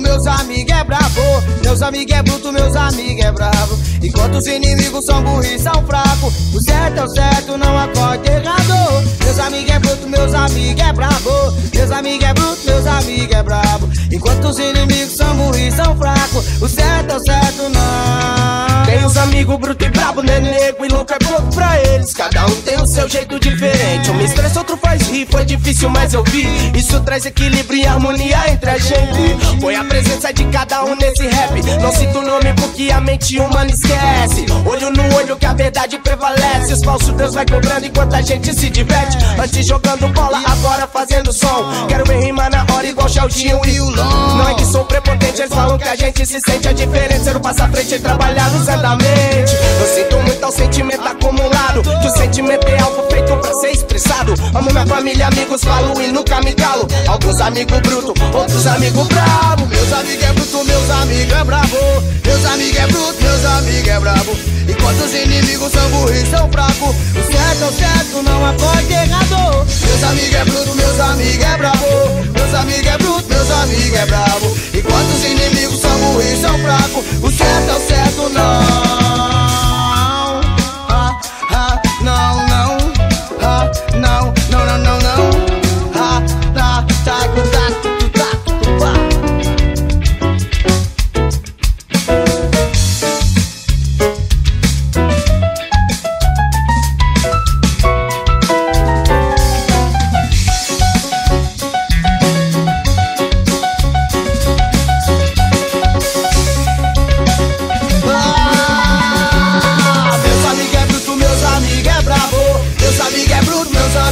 Meus amigos é bravo. Meus amigos é bruto, meus amigos é bravo. Enquanto os inimigos são burros e são fracos. O certo é o certo, não acorde errado. Meus amigos é bruto, meus amigos é bravo. Meus amigos é bruto, meus amigos é bravo. Enquanto os inimigos são burros e são fracos. O certo é o certo, não. Tem os amigos bruto e brabo, né nego e louco é pouco pra eles. Cada um tem o seu jeito diferente. Um me Foi difícil, mas eu vi. Isso traz equilíbrio e harmonia entre a gente. Foi a presença de cada um nesse rap. Não cito o nome porque a mente humana esquece. Olho no olho que a verdade prevalece. Os falsos Deus vai cobrando enquanto a gente se diverte. Antes jogando bola, agora fazendo som. Quero ver rimar na hora igual Chaldinho e o Long. Não é que sou prepotente, eles falam que a gente se sente a diferença. Não passa frente e trabalhar nos andamentos. Eu sinto muito ao sentimento acumulado. Que o sentimento é algo expressado. Amo minha família, amigos, falo e nunca me calo. Alguns amigos bruto, outros amigos bravo. Meus amigos é bruto, meus amigos é bravo. Meus amigos é bruto, meus amigos é bravo. Enquanto os inimigos são burros e são fracos. O certo é o certo, não acorde errado. Meus amigos é bruto, meus amigos é bravo. Meus amigos é bruto, meus amigos é bravo. Enquanto os inimigos são burros e são fracos. O certo é o certo,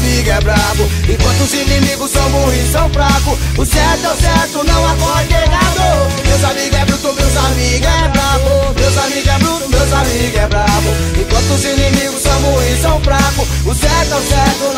amigos é brabo. Enquanto os inimigos são burros e são fracos. O certo é o certo, não acorde errado. Meus amigos é bruto, meus amigos é brabo. Meus amigos é bruto, meus amigos é brabo. Enquanto os inimigos são burros e são fracos. O certo é o certo,